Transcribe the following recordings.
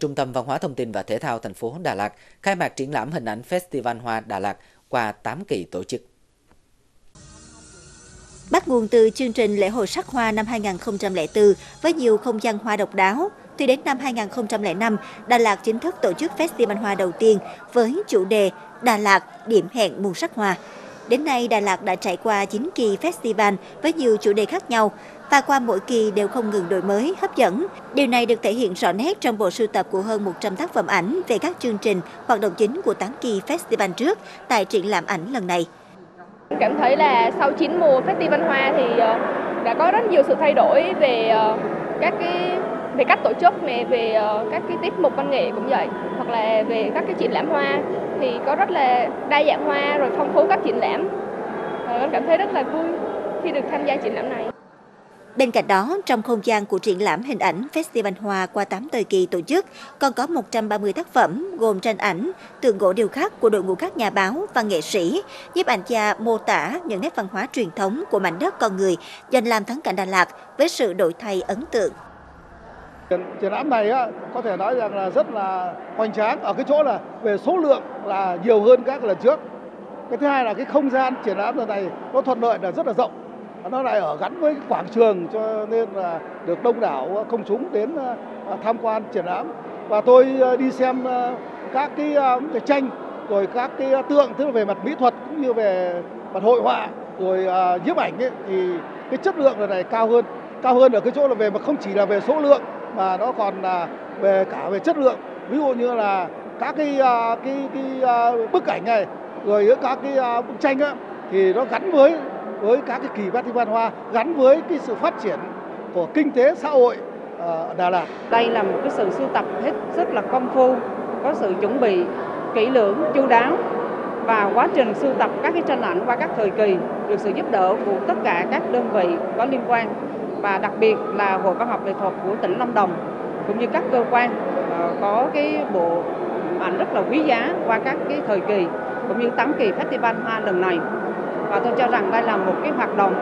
Trung tâm Văn hóa Thông tin và Thể thao thành phố Đà Lạt khai mạc triển lãm hình ảnh Festival Hoa Đà Lạt qua 8 kỳ tổ chức. Bắt nguồn từ chương trình lễ hội sắc hoa năm 2004 với nhiều không gian hoa độc đáo, thì đến năm 2005, Đà Lạt chính thức tổ chức festival hoa đầu tiên với chủ đề Đà Lạt điểm hẹn mùa sắc hoa. Đến nay, Đà Lạt đã trải qua 9 kỳ festival với nhiều chủ đề khác nhau và qua mỗi kỳ đều không ngừng đổi mới, hấp dẫn. Điều này được thể hiện rõ nét trong bộ sưu tập của hơn 100 tác phẩm ảnh về các chương trình, hoạt động chính của 8 kỳ festival trước tại triển lãm ảnh lần này. Cảm thấy là sau 9 mùa festival hoa thì ờ, đã có rất nhiều sự thay đổi về ờ, các cái về cách tổ chức này về ờ, các cái tiết mục văn nghệ cũng vậy hoặc là về các cái triển lãm hoa thì có rất là đa dạng hoa rồi phong phú các triển lãm con cảm thấy rất là vui khi được tham gia triển lãm này Bên cạnh đó, trong không gian của triển lãm hình ảnh Festival Hoa qua 8 thời kỳ tổ chức, còn có 130 tác phẩm gồm tranh ảnh, tượng gỗ điêu khắc của đội ngũ các nhà báo và nghệ sĩ, giúp ảnh gia mô tả những nét văn hóa truyền thống của mảnh đất con người dành làm thắng cảnh Đà Lạt với sự đổi thay ấn tượng. Triển lãm này á, có thể nói rằng là rất là hoành tráng ở cái chỗ là về số lượng là nhiều hơn các lần trước. Cái thứ hai là cái không gian triển lãm lần này nó thuận lợi là rất là rộng. Nó lại ở gắn với quảng trường cho nên là được đông đảo công chúng đến ờ, ờ, tham quan triển lãm. Và tôi ờ, đi xem các cái, cái tranh rồi các cái tượng tức là về mặt mỹ thuật cũng như về mặt hội họa rồi nhiếp ảnh ấy, thì cái chất lượng lần này cao hơn cao hơn ở cái chỗ là về mà không chỉ là về số lượng mà nó còn là về cả về chất lượng ví dụ như là các cái à, cái, cái, cái bức ảnh này rồi các cái à, bức tranh á, thì nó gắn với với các cái kỳ festival hoa gắn với cái sự phát triển của kinh tế xã hội ở Đà Lạt. Đây là một cái sự sưu tập hết rất là công phu, có sự chuẩn bị kỹ lưỡng, chu đáo và quá trình sưu tập các cái tranh ảnh qua các thời kỳ được sự giúp đỡ của tất cả các đơn vị có liên quan và đặc biệt là Hội Văn học Nghệ thuật của tỉnh Lâm Đồng cũng như các cơ quan ờ, có cái bộ ảnh rất là quý giá qua các cái thời kỳ cũng như 8 kỳ Festival Hoa lần này. Và tôi cho rằng đây là một cái hoạt động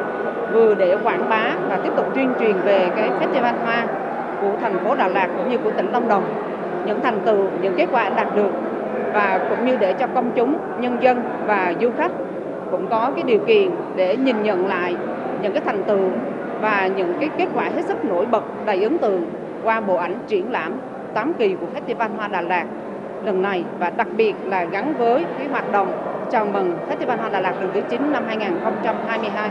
vừa để quảng bá và tiếp tục tuyên truyền về cái Festival Hoa của thành phố Đà Lạt cũng như của tỉnh Lâm Đồng những thành tựu, những kết quả đạt được và cũng như để cho công chúng, nhân dân và du khách cũng có cái điều kiện để nhìn nhận lại những cái thành tựu và những cái kết quả hết sức nổi bật đầy ấn tượng qua bộ ảnh triển lãm 8 kỳ của Festival Hoa Đà Lạt lần này và đặc biệt là gắn với cái hoạt động chào mừng Festival Hoa Đà Lạt lần thứ 9 năm 2022.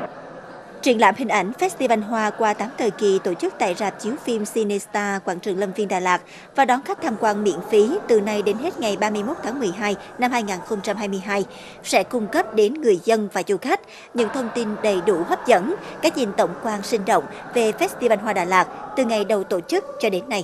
Triển lãm hình ảnh Festival Hoa qua 8 thời kỳ tổ chức tại rạp chiếu phim Cinestar, Quảng trường Lâm Viên Đà Lạt và đón khách tham quan miễn phí từ nay đến hết ngày 31 tháng 12 năm 2022 sẽ cung cấp đến người dân và du khách những thông tin đầy đủ hấp dẫn, cái nhìn tổng quan sinh động về Festival Hoa Đà Lạt từ ngày đầu tổ chức cho đến nay.